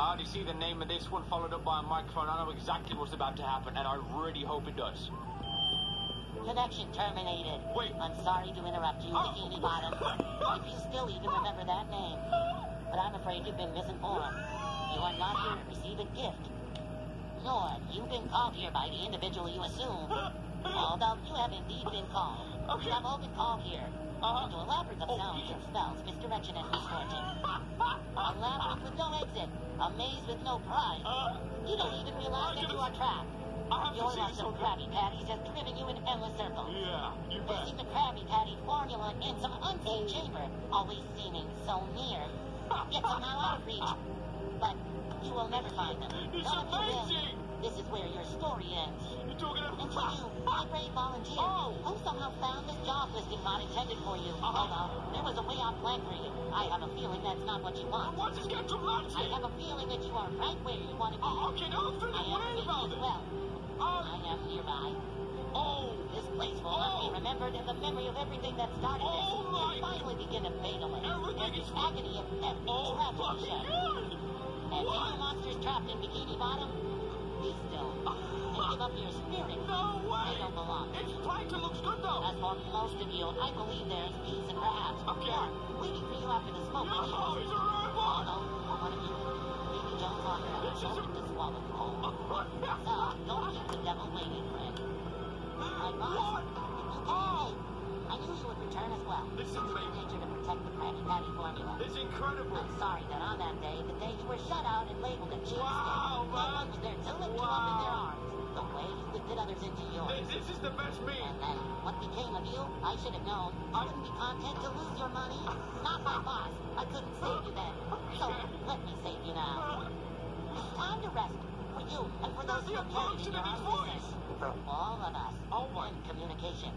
I already see the name of this one followed up by a microphone. I know exactly what's about to happen, and I really hope it does. Connection terminated. Wait. I'm sorry to interrupt you, Oh. Bikini Bottom. if you still even remember that name. But I'm afraid you've been misinformed. You are not here to receive a gift. Nor you've been called here by the individual you assume. Although you have indeed been called. Okay. You have all been called here. Uh-huh. Into a labyrinth of Oh, sounds yeah. and spells, misdirection and misfortune. A labyrinth with no exit. A maze with no prize. Uh, You don't even realize that you are trapped. I have to Your see lust this of one. Krabby Patties has driven you in endless circles. Yeah, you bet. The Krabby Patty formula in some unseen chamber, always seeming so near, yet somehow out of reach. But you will never find them. It's None will. This is where your story ends. You're talking Until you, a brave volunteer, Oh. who somehow found this job listing not intended for you. Uh-huh. Although, there was a way plan for you. I have a feeling that's not what you want. What's this get too much? I have a feeling that you are right where you want to be. Oh, okay, now I'm feeling worried about it. well. Oh, I am nearby. oh, This place will not Oh. be remembered, and the memory of everything that started Oh, this my- will finally begin to fade away. Everything is- agony of every oh, fucking shed. And What? you monsters trapped in Bikini Bottom, be still. Ah, give up your spirit. No way! They don't belong. Its plankton looks good though. As for most of you, I believe is and perhaps Okay. more waiting for you after the smoke. No, he's a robot! Although, one of you, maybe Jones Walker, This is a- voted to. So, don't keep the devil waiting, friend. My boss, What? if you Oh. believe me, I knew you would return as well. This is amazing. nature to protect the Krabby Patty formula. It's incredible. I'm sorry that on that day, the day you were shut out and labeled a cheapskate, Wow, no man. was there to lift you up in their Wow. the you others into yours. This, this is the best me. And then, what became of you, I should have known. I wouldn't be content to lose your money. Not my boss. I couldn't save you then. So, let me save you now. It's time to rest. For you, and for those who have have carried function in in your voice? For all of us. Oh my- In communication.